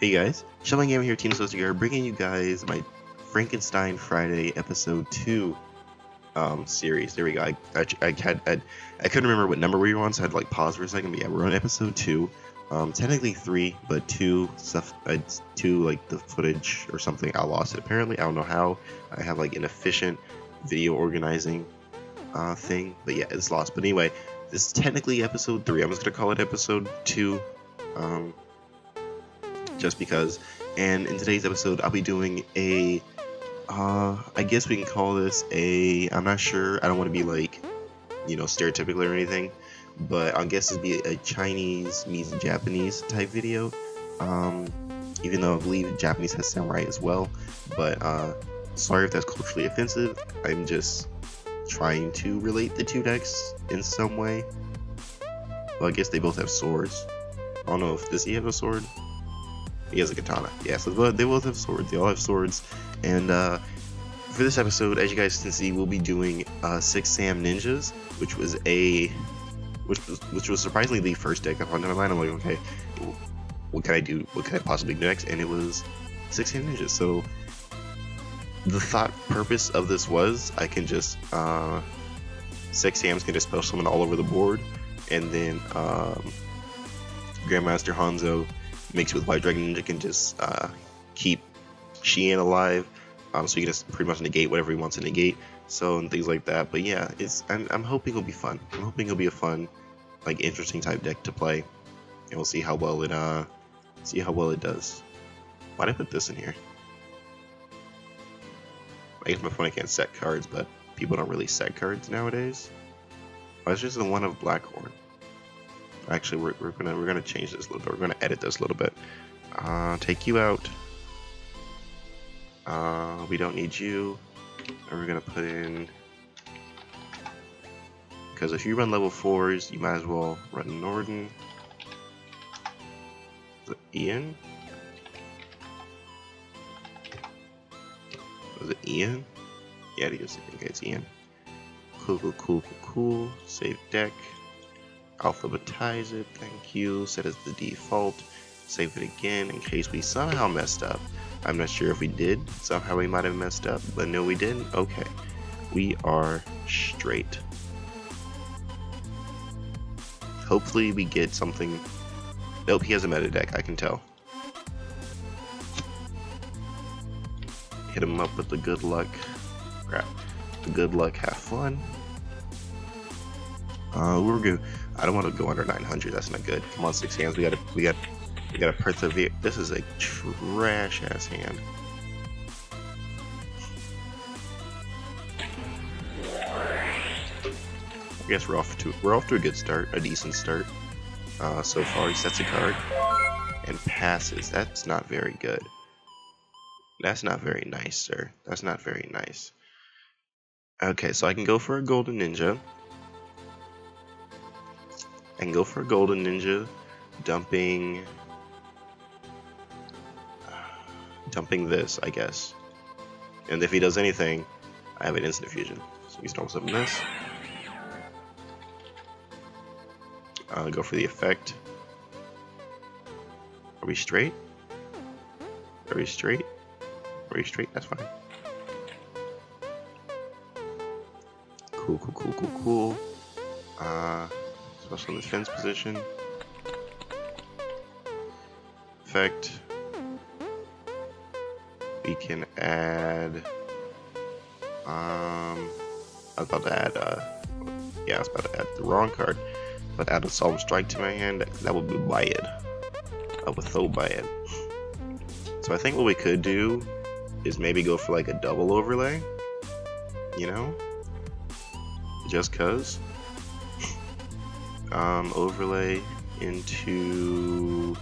Hey guys, Shelling Gamer here, Team Associate bringing you guys my Frankenstein Friday episode 2 um, series. There we go. I, I, I had I, I couldn't remember what number we were on, so I had to like pause for a second. But yeah, we're on episode 2. Um, technically 3, but 2 stuff, uh, 2 like the footage or something, I lost it apparently. I don't know how. I have like an efficient video organizing uh, thing, but yeah, it's lost. But anyway, this is technically episode 3. I'm just going to call it episode 2. Um, just because. And in today's episode, I'll be doing a, uh, I guess we can call this a, I'm not sure, I don't want to be like, you know, stereotypical or anything, but I guess it'd be a Chinese meets Japanese type video. Um, even though I believe Japanese has samurai as well, but uh, sorry if that's culturally offensive. I'm just trying to relate the two decks in some way. Well, I guess they both have swords. I don't know if does he have a sword? He has a katana. Yeah, so but they both have swords. They all have swords. And uh, for this episode, as you guys can see, we'll be doing uh, Six Sam Ninjas, which was a which was which was surprisingly the first deck I found in my mind. I'm like, okay, what can I do? What can I possibly do next? And it was Six Sam Ninjas. So the thought purpose of this was I can just uh, Six Sams can just spell summon all over the board, and then um, Grandmaster Hanzo mixed with White Dragon Ninja can just uh, keep Shien alive. Um, so you can just pretty much negate whatever he wants to negate. So and things like that. But yeah, it's I'm, I'm hoping it'll be fun. I'm hoping it'll be a fun, like interesting type deck to play, and we'll see how well it uh see how well it does. Why'd I put this in here? I guess my phone I can't set cards, but people don't really set cards nowadays. Oh, it's just the one of Blackhorn. Actually, we're, we're gonna we're gonna change this a little bit. We're gonna edit this a little bit. Uh, take you out. Uh, we don't need you. And we're gonna put in because if you run level fours, you might as well run Norden. It Ian? Was it Ian? Yeah, it is. Okay, it's Ian. Cool, cool, cool, cool, cool. Save deck alphabetize it, thank you, set as the default, save it again in case we somehow messed up. I'm not sure if we did, somehow we might have messed up, but no we didn't, okay. We are straight. Hopefully we get something, nope he has a meta deck, I can tell. Hit him up with the good luck, crap, the good luck, have fun. Uh, we're good. I don't want to go under 900. That's not good. Come on, six Sams. We gotta, we got, we gotta persevere. This is a trash ass hand. I guess we're off to we're off to a good start, a decent start. Uh, so far, he sets a card and passes. That's not very good. That's not very nice, sir. That's not very nice. Okay, so I can go for a golden ninja and go for a golden ninja, dumping dumping this, I guess. And if he does anything, I have an instant fusion. So we storm summon this. Uh, go for the effect. Are we straight? Are we straight? Are we straight? That's fine. Cool, cool, cool, cool, cool. Uh, Special defense position. Effect. We can add. Um, I was about to add. Uh, yeah, I was about to add the wrong card, but add a solemn strike to my hand. That, would be Bayed. I would throw Bayed. So I think what we could do is maybe go for like a double overlay. You know, just cause um, overlay into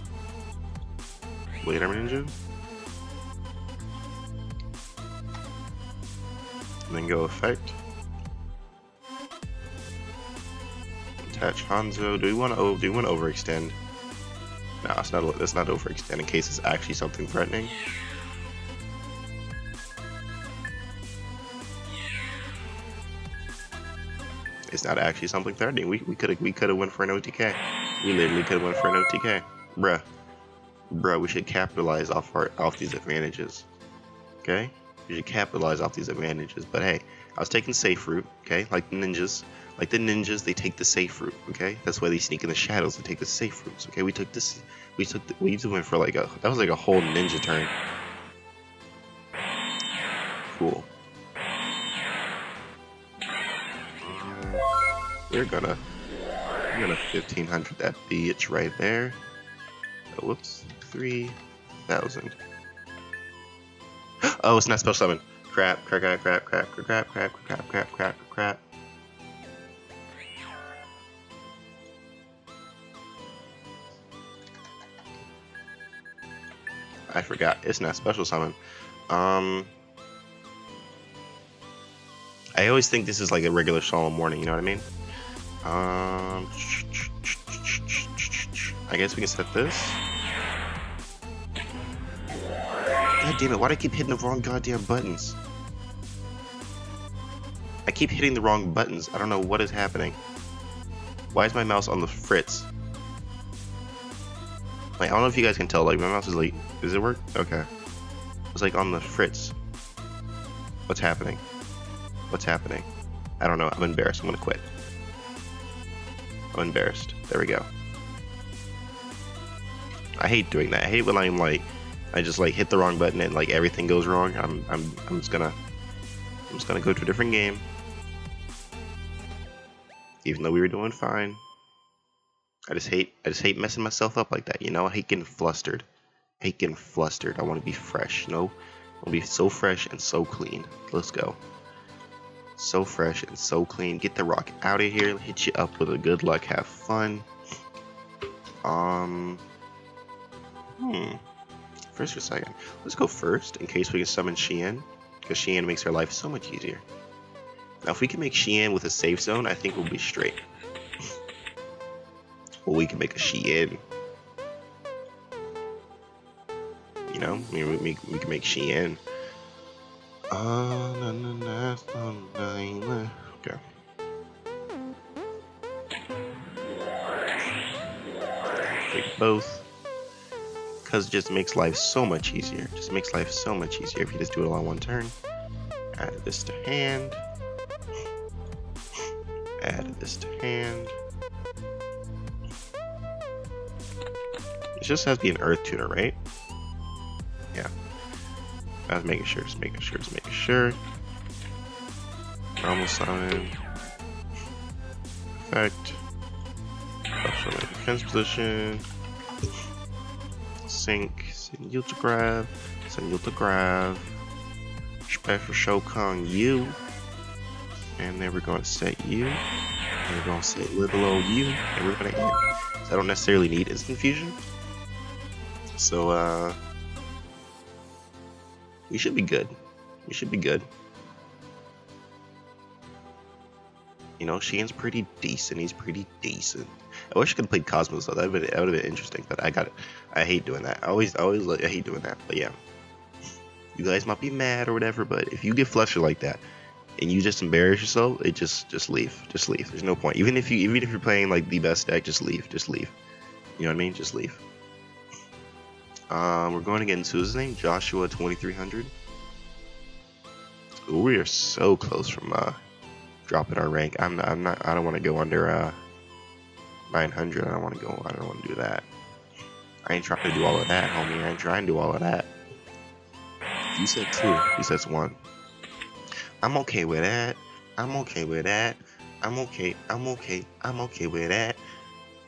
Blade Armor Ninja. And then go effect. Attach Hanzo. Do we want to? Do we want to overextend? No, it's not. Let's not overextend in case it's actually something threatening. It's not actually something threatening. We we could have we could have went for an OTK. We literally could have went for an OTK, bruh. bro, we should capitalize off our off these advantages. Okay, we should capitalize off these advantages. But hey, I was taking safe route. Okay, like ninjas, like the ninjas, they take the safe route. Okay, that's why they sneak in the shadows and take the safe routes. Okay, we took this, we took, the, we went for like a that was like a whole ninja turn. Cool. We're gonna, we're gonna 1500 that bitch right there. Oh, whoops, 3000. Oh, it's not special summon. Crap, crap, crap, crap, crap, crap, crap, crap, crap, crap, crap. I forgot. It's not special summon. Um, I always think this is like a regular solemn warning. You know what I mean? Um, I guess we can set this. God damn it, why do I keep hitting the wrong goddamn buttons? I keep hitting the wrong buttons. I don't know what is happening. Why is my mouse on the fritz? I don't know if you guys can tell, like, my mouse is like, does it work? Okay. It's like on the fritz. What's happening? What's happening? I don't know, I'm embarrassed, I'm gonna quit. Embarrassed. There we go. I hate doing that. I hate when I'm like, I just like hit the wrong button and like everything goes wrong. I'm I'm I'm just gonna I'm just gonna go to a different game. Even though we were doing fine. I just hate I just hate messing myself up like that, you know? I hate getting flustered. I hate getting flustered. I want to be fresh, you know? I want to be so fresh and so clean. Let's go. So fresh and so clean. Get the rock out of here. Hit you up with a good luck. Have fun. Um. Hmm. First or second? Let's go first in case we can summon Shien. Because Shien makes our life so much easier. Now, if we can make Shien with a safe zone, I think we'll be straight. well, we can make a Shien. You know, I mean, we, we can make Okay. Take both. Because it just makes life so much easier. Just makes life so much easier if you just do it all in one turn. Add this to hand. Add this to hand. It just has to be an earth tuner, right? I was making sure, just making sure, just making sure. Normal summon. Effect. Special defense position. Sync. Send you to grab. Send you to grab. Special Shokan you. And then we're going to set you. And we're going to set little old you. And we're going to end. So I don't necessarily need instant fusion. So, uh, we should be good. We should be good. You know, Shien's pretty decent. He's pretty decent. I wish I could have played Cosmos though. That would have been interesting. But I got it. I hate doing that. I always I always I hate doing that. But yeah, you guys might be mad or whatever. But if you get flustered like that and you just embarrass yourself, it just just leave. Just leave. There's no point. Even if you even if you're playing like the best deck, just leave. Just leave. You know what I mean? Just leave. Um, we're going again. So his name Joshua 2300. Ooh, we are so close from uh, dropping our rank. I'm not, I'm not. I don't want to go under uh, 900. I don't want to go. I don't want to do that. I ain't trying to do all of that, homie. I ain't trying to do all of that. You said two. He says one. I'm okay with that. I'm okay with that. I'm okay. I'm okay. I'm okay with that.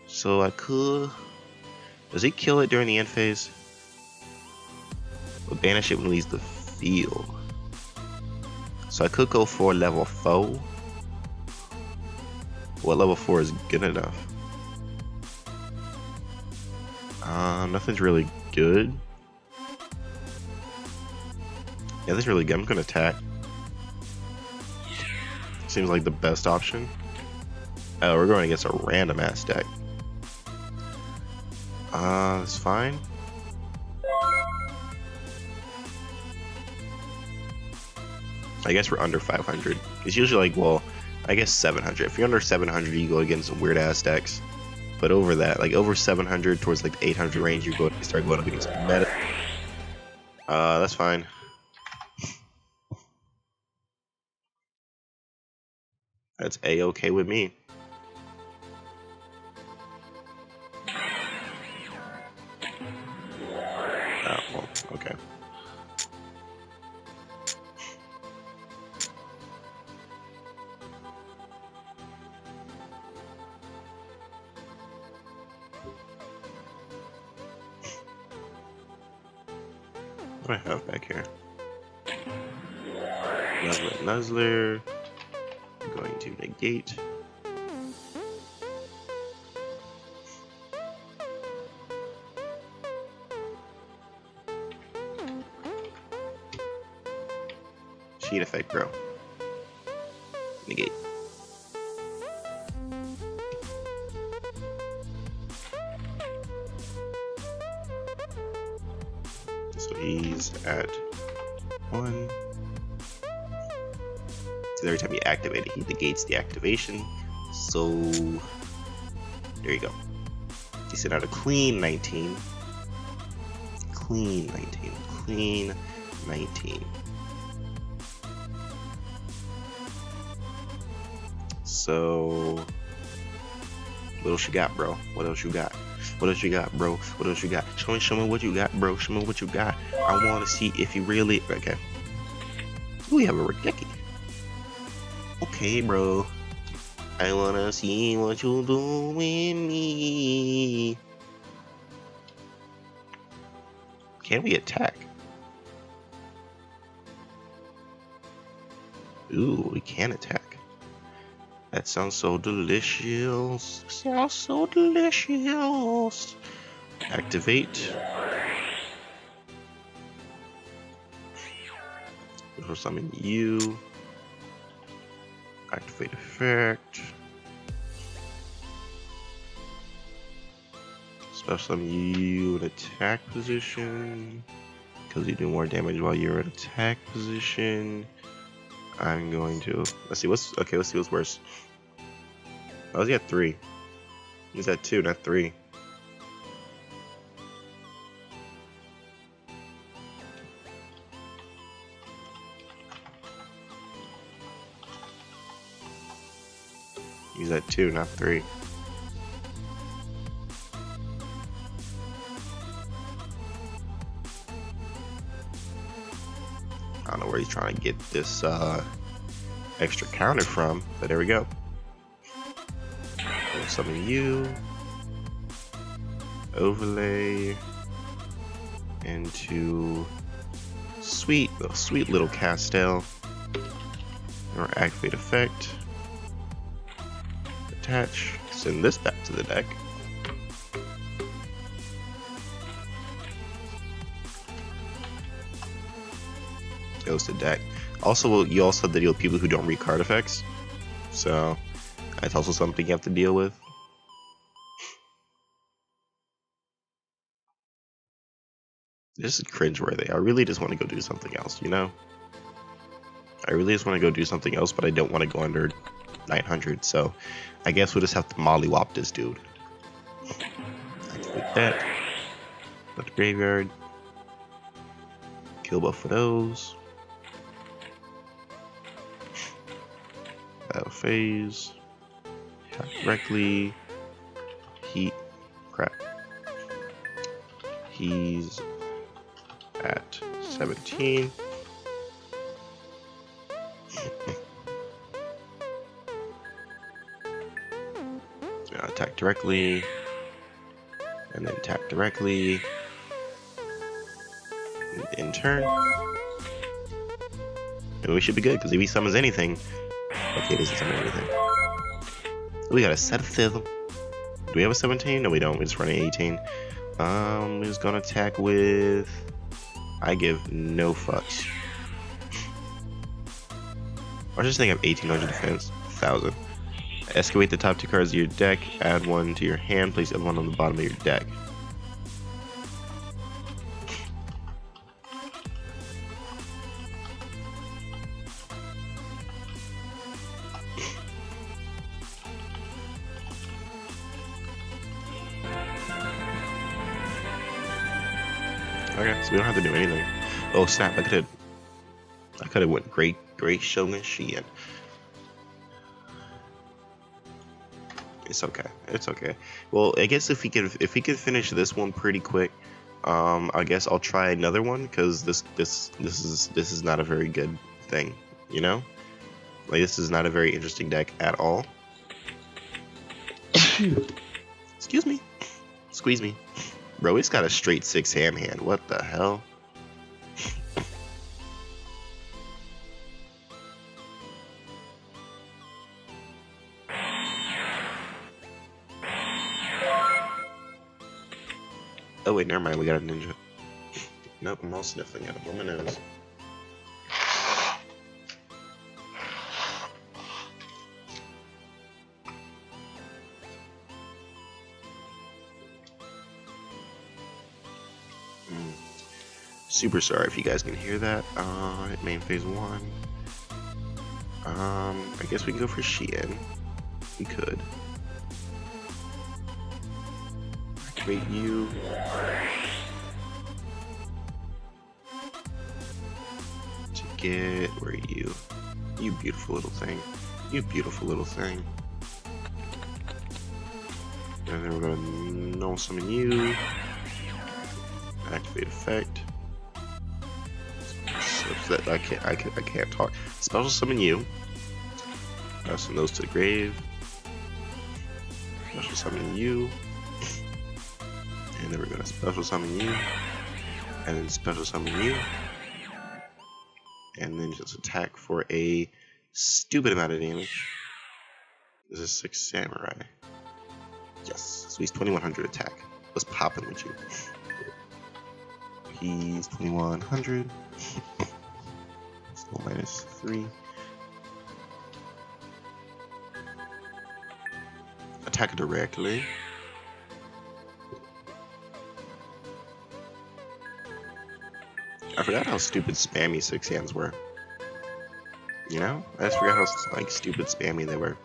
So I could. Does he kill it during the end phase? But banish it when it leaves the field. So I could go for level 4. What level 4 is good enough? Uh, nothing's really good. Yeah, this is really good. I'm gonna attack. Seems like the best option. Oh, we're going against a random ass deck. Uh, that's fine. I guess we're under 500. It's usually like, well, I guess 700. If you're under 700, you go against weird ass decks. but over that, like over 700 towards like the 800 range, you go you start going up against meta. Uh, that's fine. That's a okay with me. To negates the activation. So there you go. He sent out a clean 19. Clean 19. Clean 19. So what else you got, bro? What else you got? What else you got, bro? What else you got? Show me, show me what you got, bro. Show me what you got. I want to see if you really. Okay. We have a Raigeki. Okay, bro. I wanna see what you do with me. Can we attack? Ooh, we can attack. That sounds so delicious. Sounds so delicious. Activate. Or summon you. Activate effect. Special you in attack position. Because you do more damage while you're in attack position. I'm going to let's see what's okay, let's see what's worse. Oh, he's three. He's at two, not three. At two, not three. I don't know where he's trying to get this uh, extra counter from, but there we go. Summon you. Overlay into sweet, sweet little Castel. Or activate effect. Attach. Send this back to the deck. goes to deck. Also, you also have to deal with people who don't read card effects, so that's also something you have to deal with. This is cringeworthy. I really just want to go do something else, you know? I really just want to go do something else, but I don't want to go under 900, so I guess we'll just have to mollywop this dude. Activate that. Go to graveyard. Kill both of those. Battle phase. Attack directly. Heat. Crap. He's at 17. Attack directly. And then attack directly. In turn. And we should be good, because if he summons anything, Okay, this isn't summon anything. We got a set of them. Do we have a 17? No, we don't. We're just running 18. Um, we're just gonna attack with. I give no fucks. I just think I have 1800 defense. 1000. Excavate the top two cards of your deck, add one to your hand, place one on the bottom of your deck. Okay, so we don't have to do anything. Oh snap, I could've... I could've went Great Great showmanship. Shien. It's okay. It's okay. Well, I guess if we could, if we could finish this one pretty quick, um, I guess I'll try another one because this, this, this is, this is not a very good thing. You know, like this is not a very interesting deck at all. Excuse me. Squeeze me. Bro, he's got a straight six ham hand. What the hell? Oh wait, never mind. We got a ninja. Nope, I'm all sniffling at him on my nose. Mm. Super sorry if you guys can hear that. Uh, main phase one. Um, I guess we can go for Shien. We could. Activate you. To get where are you? You beautiful little thing. You beautiful little thing. And then we're gonna null summon you. Activate effect. So that I can't I can't I can't talk. Special summon you. Uh, send those to the grave. Special summon you. Then we're gonna special summon you. And then special summon you. And then just attack for a stupid amount of damage. This is six samurai. Yes, so he's 2100 attack. What's popping with you? He's 2100. so minus 3. Attack directly. I forgot how stupid spammy six Sams were. You know? I just forgot how like stupid spammy they were.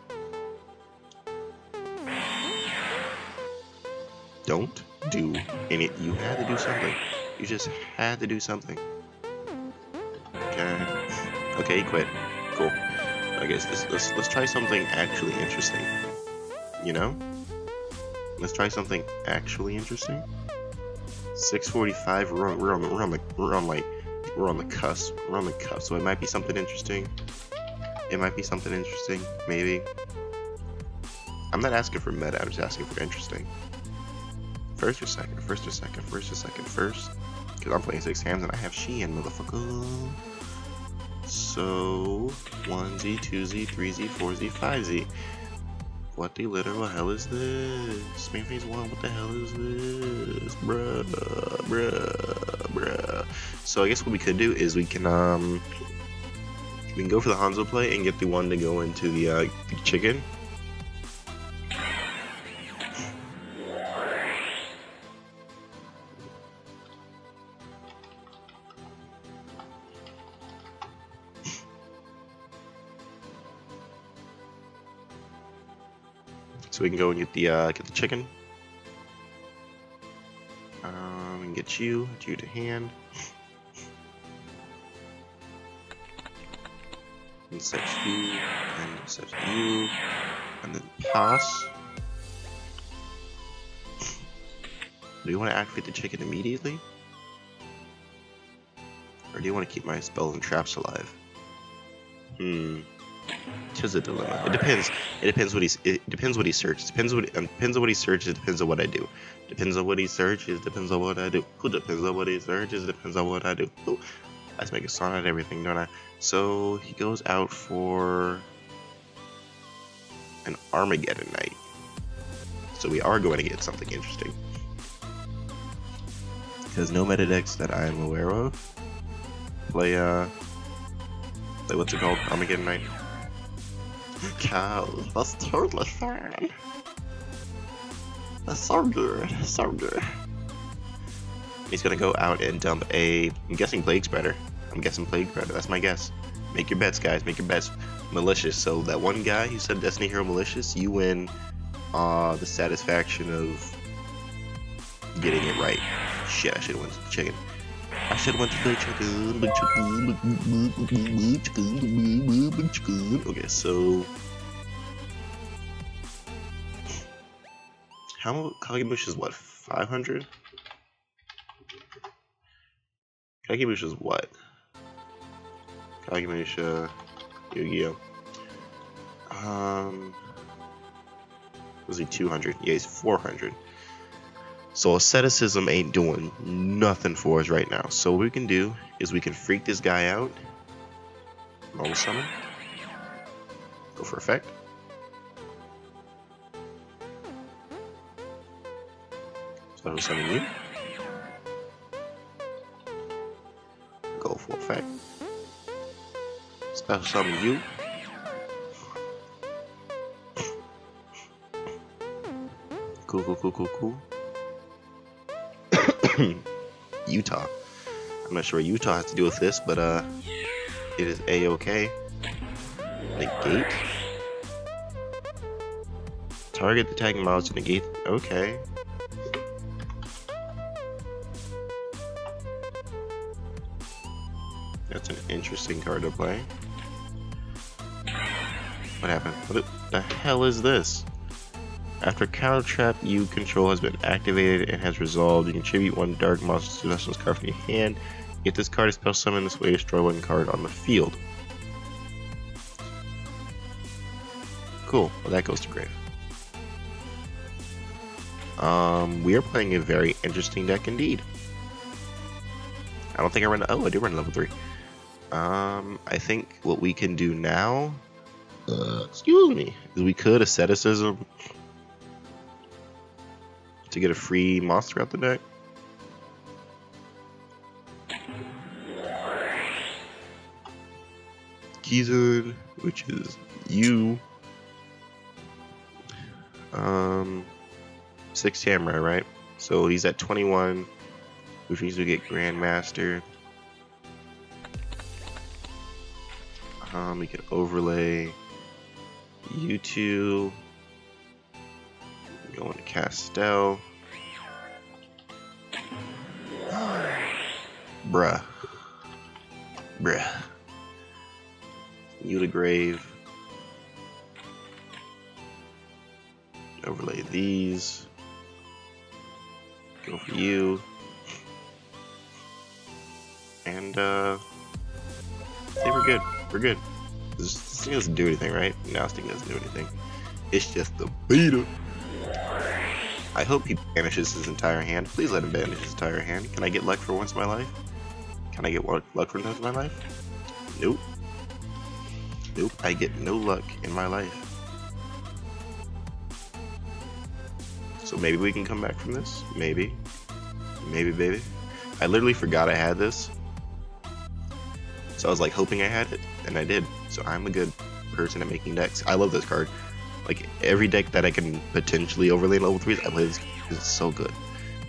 Don't do any. You had to do something. You just had to do something. Okay. Okay, quit. Cool. I guess let's, let's let's try something actually interesting. You know? Let's try something actually interesting. 6:45. We're on. We're on. We're on the. We're on like. We're on the cusp. We're on the cusp. So it might be something interesting. It might be something interesting. Maybe. I'm not asking for meta. I'm just asking for interesting. First or second? First or second? First or second? First. Because I'm playing six Sams and I have Shien, motherfucker. So, 1Z, 2Z, 3Z, 4Z, 5Z. What the literal hell is this? Main phase 1, what the hell is this? Bruh, bruh, bruh. So I guess what we could do is we can, um... We can go for the Hanzo play and get the one to go into the, uh, the chicken. So we can go and get the uh, get the chicken. You, you to hand. And set you, and set you, and then pass. Do you want to activate the chicken immediately? Or do you want to keep my spells and traps alive? Hmm. Tis a dilemma. It depends. It depends what he's. It depends what he searches. Depends what. It depends on what he searches. Depends on what I do. Depends on what he searches. Depends on what I do. Who depends on what he searches? Depends on what I do. I just make a song out everything, don't I? So he goes out for an Armageddon Knight. So we are going to get something interesting. Because no meta decks that I am aware of play uh play what's it called? Armageddon Knight. Cow, that's totally fine. That's so good, so good. He's gonna go out and dump a. I'm guessing Plague Spreader. I'm guessing Plague Spreader. That's my guess. Make your bets, guys. Make your bets. Malicious. So that one guy who said Destiny Hero Malicious, you win uh, the satisfaction of getting it right. Shit, I should have went to the chicken. I should have went to the chicken, the chicken, chicken, chicken. Okay, so how Kagemusha is what 500? Kagemusha is what? Kagemusha, Yu-Gi-Oh. Um, was he 200? Yeah, he's 400. So asceticism ain't doing nothing for us right now. So what we can do is we can freak this guy out. Normal summon. Go for effect. Special summon you. Go for effect. Special summon you. Cool, cool, cool, cool, cool. Utah. I'm not sure Utah has to do with this, but uh, it is a-okay. Negate. Target the tagging mouse to negate. Okay. That's an interesting card to play. What happened? What the hell is this? After Counter Trap you control has been activated and has resolved, you can tribute one Dark Monster to Suggestions card from your hand. If this card is spell summoned this way, destroy one card on the field. Cool. Well, that goes to grave. Um, we are playing a very interesting deck indeed. I don't think I run. Oh, I do run level three. Um, I think what we can do now, uh, excuse me, is we could asceticism to get a free monster out the deck. Kizan, which is you. Um, six samurai, right? So he's at 21, which means we get Grandmaster. Um, we can overlay you two. Go into Castel. Bruh. Bruh. You to grave. Overlay these. Go for you. And uh think we're good. We're good. This, thing doesn't do anything, right? No, this thing doesn't do anything. It's just the beta. I hope he banishes his entire hand. Please let him banish his entire hand. Can I get luck for once in my life? Can I get luck for once in my life? Nope. Nope, I get no luck in my life. So maybe we can come back from this? Maybe. Maybe, baby. I literally forgot I had this. So I was like hoping I had it, and I did. So I'm a good person at making decks. I love this card. Like every deck that I can potentially overlay level threes, I play this. It's so good.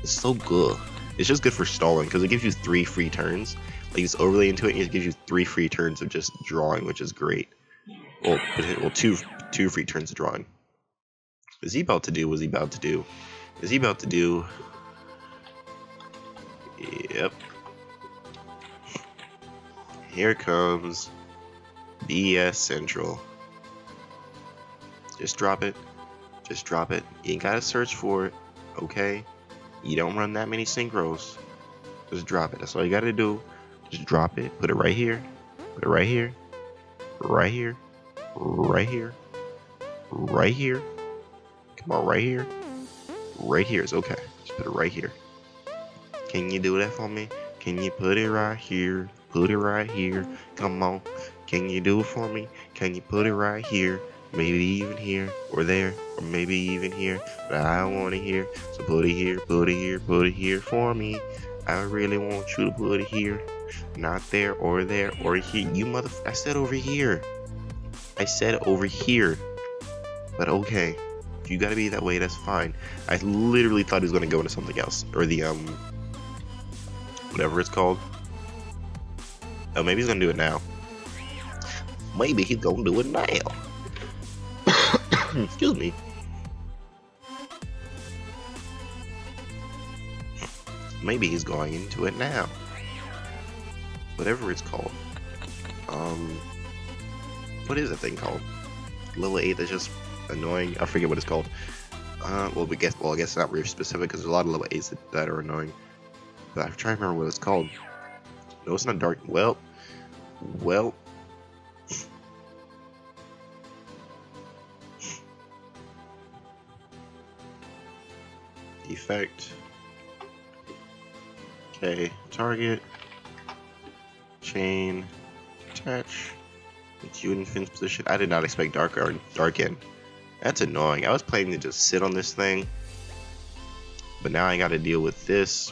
It's so good. It's just good for stalling because it gives you three free turns. Like just overlay into it, and it gives you three free turns of just drawing, which is great. Well, well, two two free turns of drawing. Is he about to do? Was he about to do? Is he about to do? Yep. Here comes BS Central. Just drop it. Just drop it. You ain't gotta search for it, okay? You don't run that many synchros. Just drop it. That's all you gotta do. Just drop it. Put it right here. Put it right here. Right here. Right here. Right here. Come on, right here. Right here is okay. Just put it right here. Can you do that for me? Can you put it right here? Put it right here. Come on. Can you do it for me? Can you put it right here? Maybe even here or there, or maybe even here, but I want it here. So put it here, put it here, put it here for me. I really want you to put it here, not there or there or here. You mother, I said over here. I said over here. But okay, you gotta be that way, that's fine. I literally thought he was gonna go into something else, or the um, whatever it's called. Oh, maybe he's gonna do it now. Maybe he's gonna do it now. Excuse me. Maybe he's going into it now. whatever it's called. Um, what is that thing called? Little 8 that's just annoying. I forget what it's called. Uh, well, we guess. Well, I guess not really specific because there's a lot of little 8s that, that are annoying. But I'm trying to remember what it's called. No, it's not dark. Well, well. Effect. Okay, target. Chain. Attach. You in Finn's position. I did not expect Dark or Dark End. That's annoying. I was planning to just sit on this thing. But now I gotta deal with this.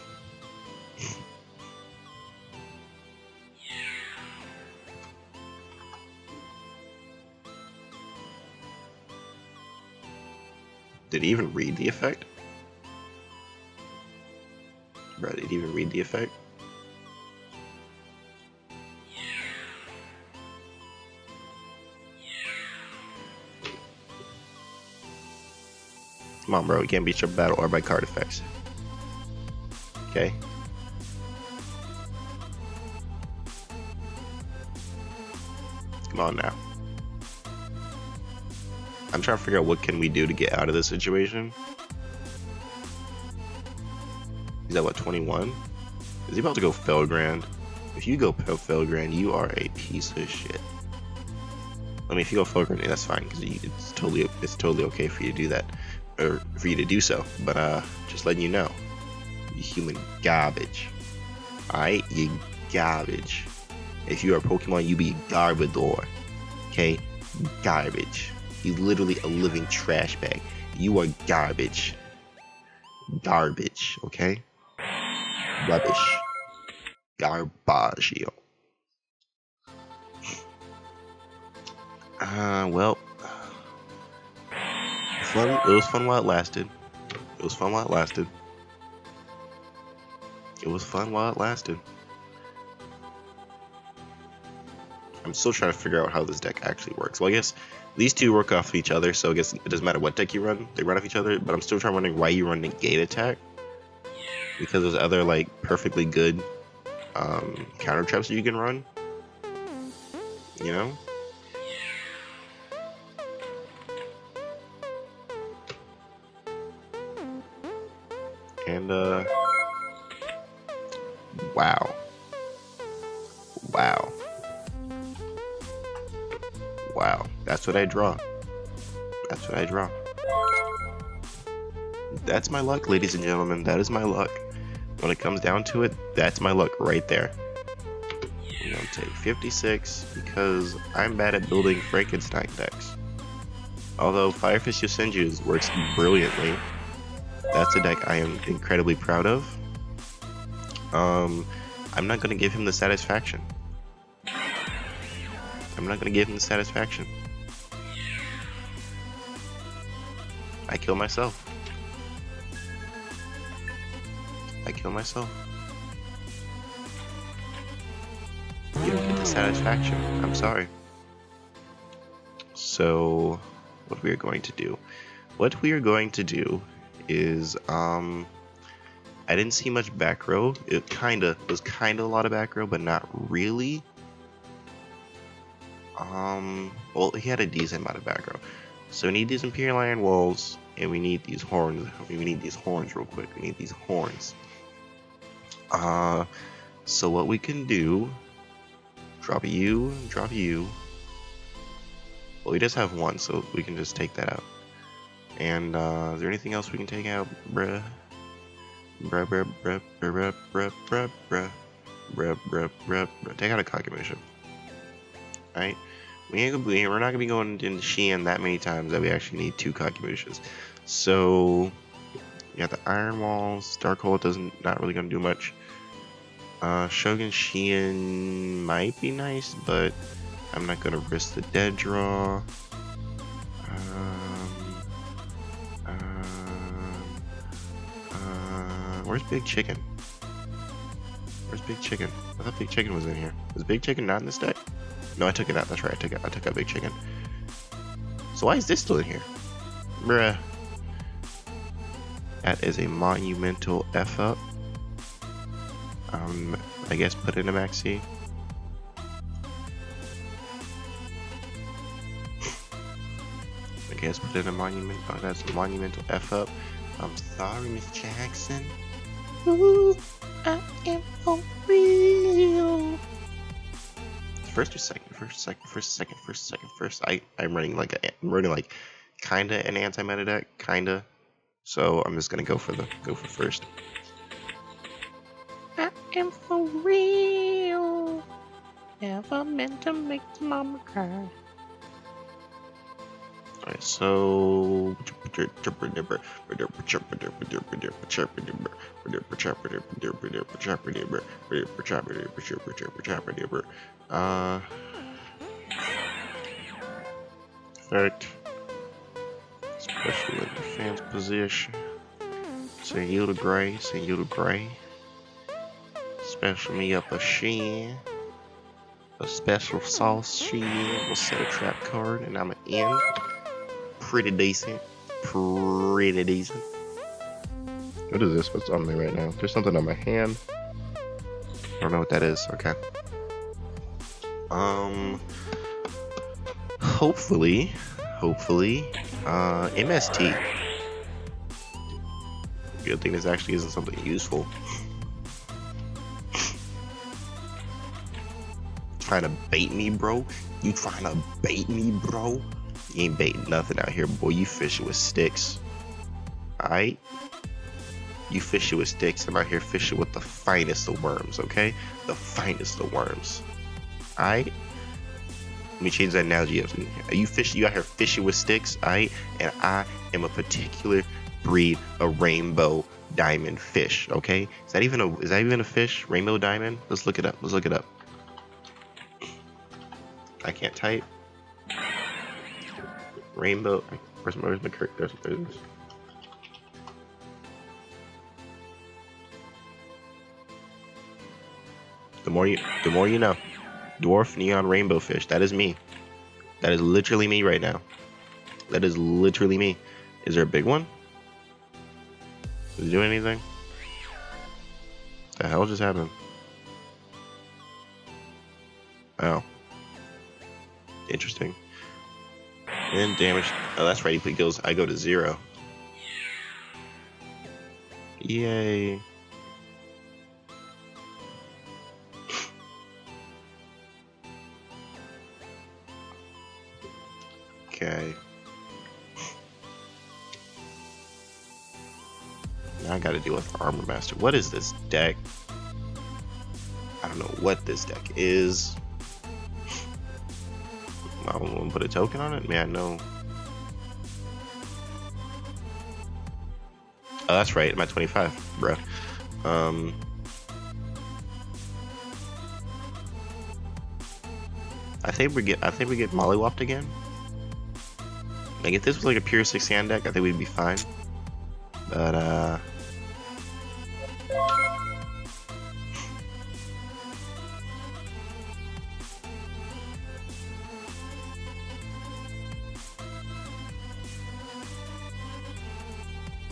Did he even read the effect? The effect? Come on, bro. You can't beat your battle or by card effects. Okay. Come on now. I'm trying to figure out what can we do to get out of this situation. Is that what 21? Is he about to go Felgrand? If you go Felgrand, you are a piece of shit. I mean, if you go Felgrand, that's fine because it's totally it's totally okay for you to do that or for you to do so. But uh, just letting you know, you human garbage. Alright, you garbage. If you are a Pokemon, you be Garbodor. Okay, garbage. You literally a living trash bag. You are garbage. Garbage. Okay. Rubbish. Garbaggio. Uh, well, fun. It was fun while it lasted. It was fun while it lasted. It was fun while it lasted. I'm still trying to figure out how this deck actually works. Well, I guess these two work off of each other, so I guess it doesn't matter what deck you run, they run off each other, but I'm still trying to wondering why you run Negate Attack. Because there's other, like, perfectly good um, counter traps that you can run. You know? And, uh... Wow. Wow. Wow. That's what I draw. That's what I draw. That's my luck, ladies and gentlemen. That is my luck. When it comes down to it, that's my luck right there. I'm gonna take 56 because I'm bad at building Frankenstein decks. Although Firefish Yosenju works brilliantly, that's a deck I am incredibly proud of. Um, I'm not gonna give him the satisfaction. I'm not gonna give him the satisfaction. I kill myself. I kill myself. You don't get the satisfaction. I'm sorry. So, what we are going to do? What we are going to do is, um, I didn't see much back row. It kinda was kinda a lot of back row, but not really. Um, well, he had a decent amount of back row. So we need these Imperial Iron Walls, and we need these horns. We need these horns real quick. We need these horns. Uh, so what we can do, drop you, drop you. Well, we just have one, so we can just take that out. And, uh, is there anything else we can take out, bruh? Bruh, bruh, bruh, bruh, bruh, bruh, bruh, bruh, bruh, bruh, bruh. Take out a Kagemusha. Alright? We ain't, we, we're not gonna be going into Shien that many times that we actually need two Kagemushas. So, you got the Iron Walls. Dark Hole doesn't, not really gonna do much. Uh, Shogun Shien might be nice, but I'm not gonna risk the dead draw. Um, um, uh, where's Big Chicken? Where's Big Chicken? I thought Big Chicken was in here. Was Big Chicken not in this deck? No, I took it out. That's right. I took it. I took out Big Chicken. So why is this still in here? Bruh. That is a monumental F up. Um, I guess put in a maxi. I guess put in a monument. Oh, that's a monumental F up. I'm sorry, Miss Jackson. Ooh, I am for real. First or second? First, second, first, second, first, second, first. I I'm running like a, I'm running like kinda an anti-meta deck, kinda. So I'm just gonna go for the go for first. I am for real. Never meant to make mama cry. Alright, so uh effect especially in the fans position. You to gray, send you to gray. Special me up a shin. A special sauce shin. We'll set a trap card and I'm an in. Pretty decent. Pretty decent. What is this? What's on me right now? There's something on my hand. I don't know what that is. Okay. Um. Hopefully, hopefully, uh, MST. Good thing this actually isn't something useful. trying to bait me, bro? You trying to bait me, bro? You ain't baiting nothing out here, boy. You fishing with sticks. Alright? You fishing with sticks. I'm out here fishing with the finest of worms, okay? The finest of worms. Alright? Let me change that analogy up. Are you fishing? You out here fishing with sticks, alright? And I am a particular breed of rainbow diamond fish. Okay, is that even a is that even a fish? Rainbow diamond? Let's look it up. Let's look it up. I can't type. Rainbow. Where's my, where's my there's, there's The more you, the more you know. Dwarf neon rainbow fish. That is me. That is literally me right now. That is literally me. Is there a big one? Does it do anything? The hell just happened? Oh. Interesting. And damage. Oh, that's right. He goes. I go to zero. Yay. Okay. Now I gotta deal with Armor Master. What is this deck? I don't know what this deck is. I don't want to put a token on it. Man, no. Oh, that's right. I'm at 25, bro. Um. I think we get. I think we get mollywopped again. Like if this was like a pure six Sam deck, I think we'd be fine. But uh.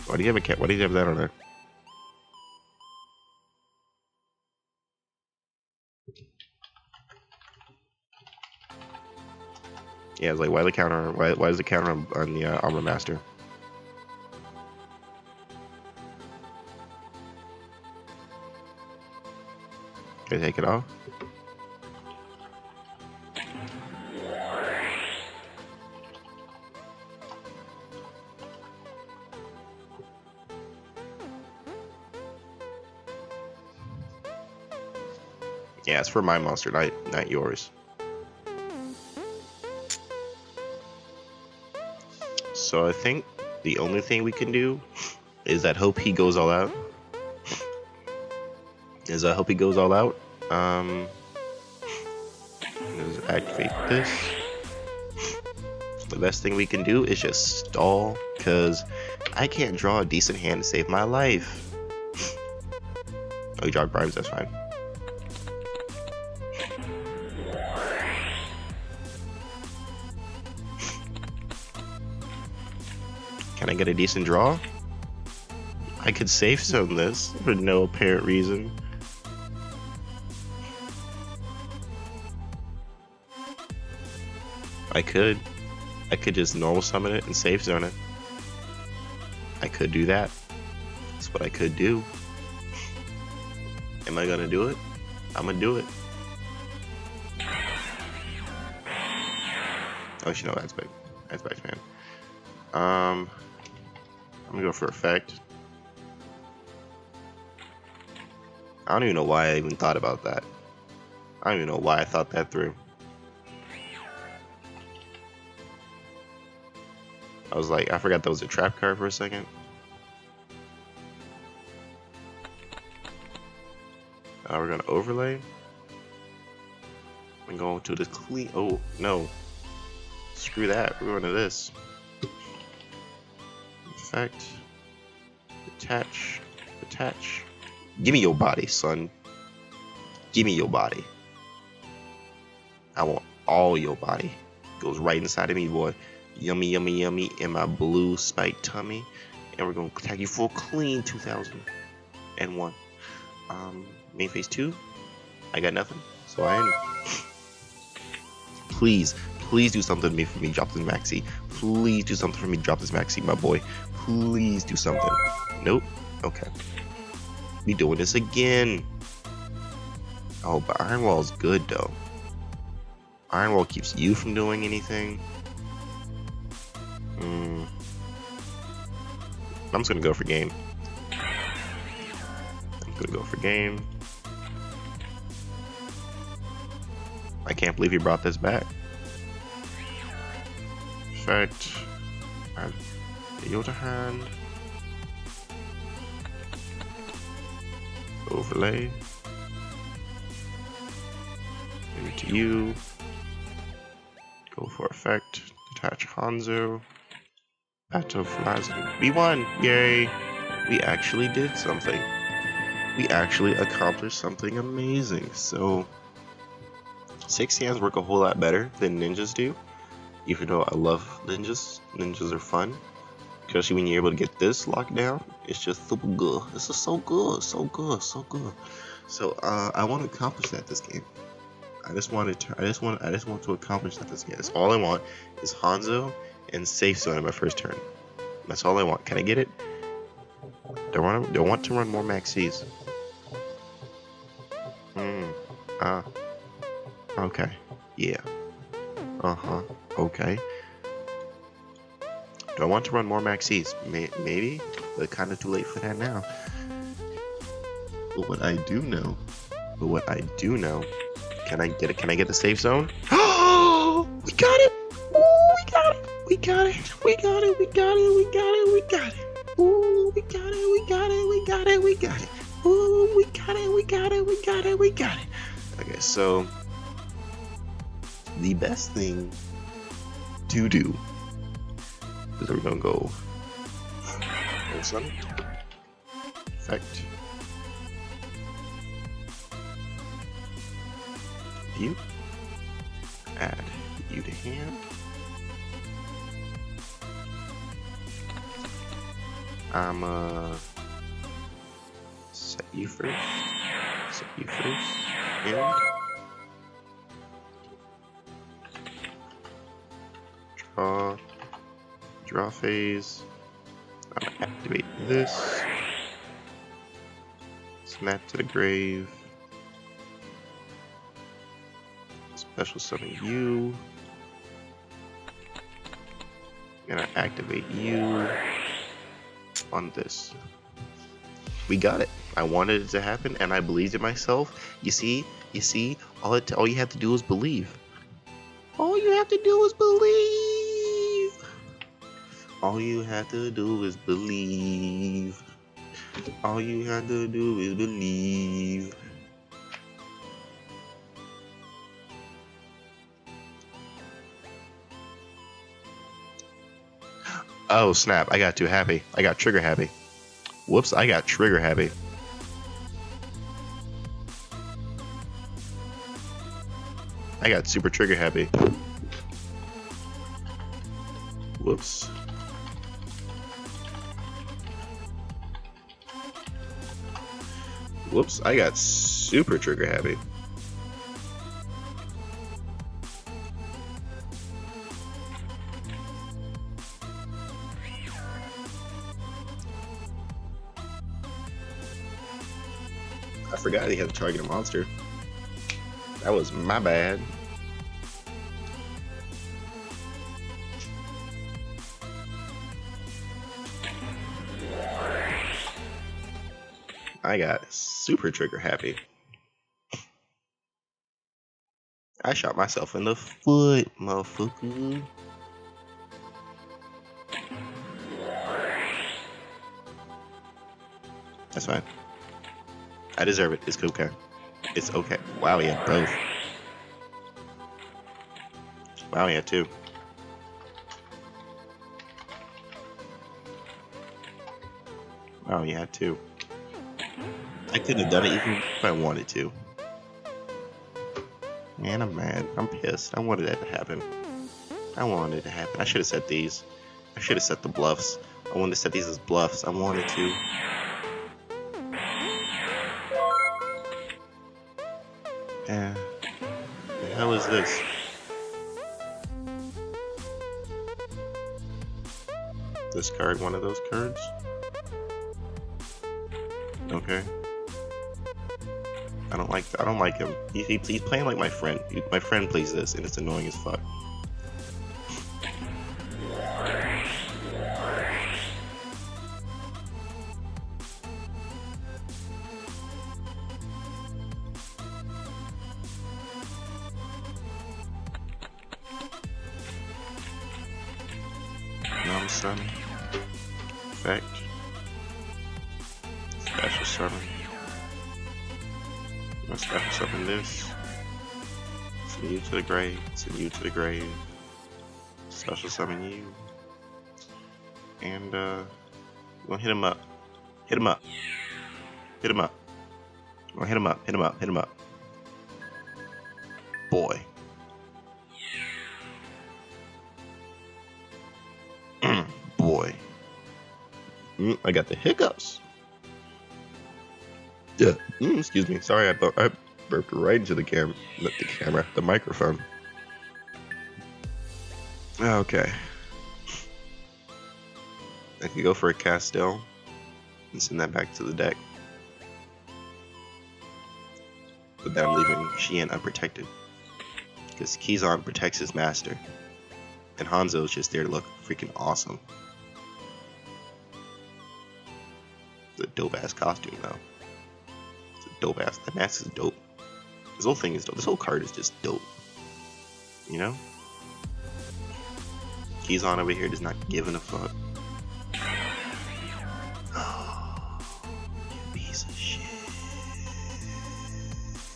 Why do you have a cat? Why do you have that on there? Yeah, it's like why the counter? Why, why is the counter on, on the uh, armor master? Can I take it off? Yeah, it's for my monster, not not yours. So I think the only thing we can do is that hope he goes all out. Is I hope he goes all out. Um, let's activate this. The best thing we can do is just stall, cause I can't draw a decent hand to save my life. Oh, you draw bribes, that's fine. Can I get a decent draw? I could safe zone this for no apparent reason. I could. I could just normal summon it and safe zone it. I could do that. That's what I could do. Am I gonna do it? I'm gonna do it. Oh, you know that's big. That's big, man. Um, I'm gonna go for effect. I don't even know why I even thought about that. I don't even know why I thought that through. I was like, I forgot that was a trap card for a second. Uh, we're gonna overlay. And go to the clean. Oh no! Screw that. We're going to this. Effect. Attach. Attach. Give me your body, son. Give me your body. I want all your body. Goes right inside of me, boy. Yummy, yummy, yummy in my blue spiked tummy. And we're going to tag you full clean 2001. Um, main phase 2. I got nothing. So I am. Please, please do something for me. Drop this maxi. Please do something for me. Drop this maxi, my boy. Please do something. Nope. Okay. We doing this again. Oh, but Iron Wall is good though. Iron Wall keeps you from doing anything. Mm. I'm just gonna go for game. I'm gonna go for game. I can't believe you brought this back. Perfect. Yoda hand. Overlay. Maybe to you. Go for effect. Detach Hanzo. Battle flies. We won! Yay! We actually did something. We actually accomplished something amazing. So, six Sams work a whole lot better than ninjas do. Even though I love ninjas, ninjas are fun. Especially when you're able to get this locked down, it's just super good. This is so good, so good, so good. So uh, I want to accomplish that this game. I just wanted to. I just want. I just want to accomplish that this game. That's all I want is Hanzo and safe zone in my first turn. That's all I want. Can I get it? Don't want to? Do I want to run more maxis? Hmm. Ah. Uh, okay. Yeah. Uh huh. Okay. Do I want to run more maxis? May maybe, but kind of too late for that now. But what I do know, but what I do know, can I get it? Can I get the safe zone? Oh, we got it! Ooh, we got it! We got it! We got it! We got it! We got it! We got it! Ooh, we got it! We got it! We got it! We got it! Ooh, we got it! We got it! We got it! We got it! Okay, so the best thing to do is we're gonna go sun effect view add you to hand I'm uh set you first. Set you first. And draw draw phase. I'm gonna activate this. Snap to the grave. Special summon you. Gonna activate you on this. We got it. I wanted it to happen, and I believed in myself. You see, you see, all it all you have to do is believe. All you have to do is believe. All you have to do is believe. All you have to do is believe. Oh snap, I got too happy. I got trigger happy. Whoops, I got trigger happy. I got super trigger happy. Whoops. Whoops, I got super trigger happy. I forgot he had to target a monster. That was my bad. I got super trigger happy. I shot myself in the foot, motherfucker. That's fine. I deserve it. It's okay. It's okay. Wow, he had both. Wow, he had two. Wow, he had two. I couldn't have done it even if I wanted to. Man, I'm mad. I'm pissed. I wanted that to happen. I wanted it to happen. I should have set these. I should have set the bluffs. I wanted to set these as bluffs. I wanted to. Yeah. The hell is this? Discard one of those cards? Okay. I don't like I don't like him. He, he, he's playing like my friend. He, my friend plays this, and it's annoying as fuck. Non-stun. Effect. Special summon. My special summon this. Send you to the grave. Send you to the grave. Special summon you. And uh we're gonna hit him up. Hit him up. Hit him up. We're gonna hit him up, hit him up, hit him up. Boy. Boy. Mm, I got the hiccups. Yeah. Mm, excuse me. Sorry, I, bu- I burped right into the cam, not the camera, the microphone. Okay. I could go for a Castel and send that back to the deck. But then I'm leaving Shien unprotected. Because Kizan protects his master. And Hanzo is just there to look freaking awesome. The dope ass costume though. Dope ass. That mask is dope. This whole thing is dope. This whole card is just dope. You know? Kizan over here does not giving a fuck. you piece of shit.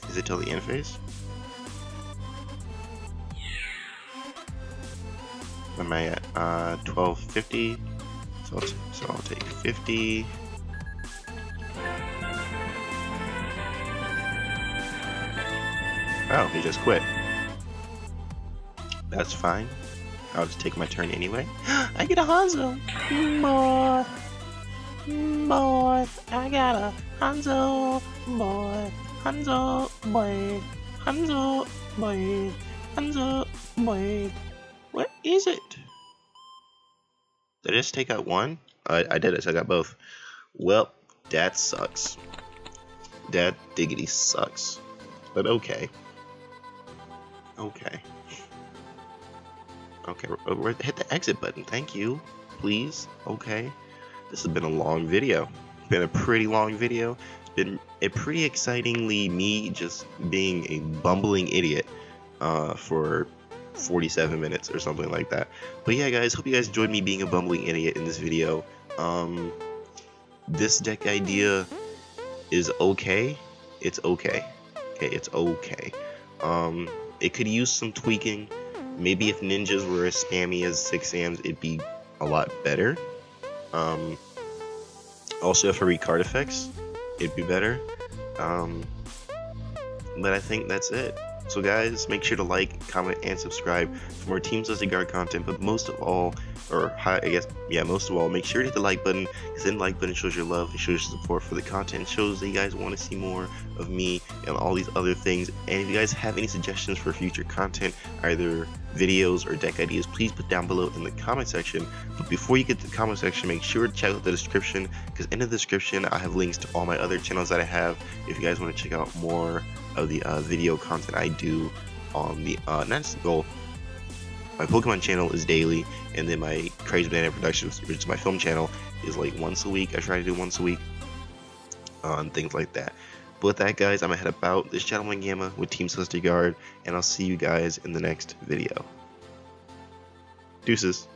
Is it till the end phase? Am I at? Uh, 1250. So so I'll take 50. Oh, he just quit. That's fine. I'll just take my turn anyway. I get a Hanzo! Boy, boy, I got a Hanzo, boy, Hanzo, boy, Hanzo, boy, Hanzo, boy. What is it? Did I just take out one? I, I did it, so I got both. Well, that sucks. That diggity sucks. But okay. Okay. Okay, we're- hit the exit button. Thank you. Please. Okay. This has been a long video. Been a pretty long video. It's been a pretty excitingly me just being a bumbling idiot uh, for 47 minutes or something like that. But yeah, guys, hope you guys enjoyed me being a bumbling idiot in this video. Um, this deck idea is okay. It's okay. Okay, it's okay. Um, it could use some tweaking. Maybe if ninjas were as spammy as six Sams, it'd be a lot better. Um, also, if I read card effects, it'd be better. Um, but I think that's it. So guys, make sure to like, comment, and subscribe for more Team Celestial Guard content. But most of all, or I guess yeah, most of all, make sure to hit the like button because then the like button shows your love, it shows your support for the content, shows that you guys want to see more of me and all these other things. And if you guys have any suggestions for future content, either videos or deck ideas, please put down below in the comment section. But before you get to the comment section, make sure to check out the description because in the description I have links to all my other channels that I have. If you guys want to check out more of the uh, video content I do on the uh, not well, my Pokemon channel is daily, and then my Crazed Banana Productions, which is my film channel, is like once a week. I try to do once a week on uh, things like that. But with that, guys, I'm gonna head about this Gentleman Gamma with Team Celestial Guard, and I'll see you guys in the next video. Deuces.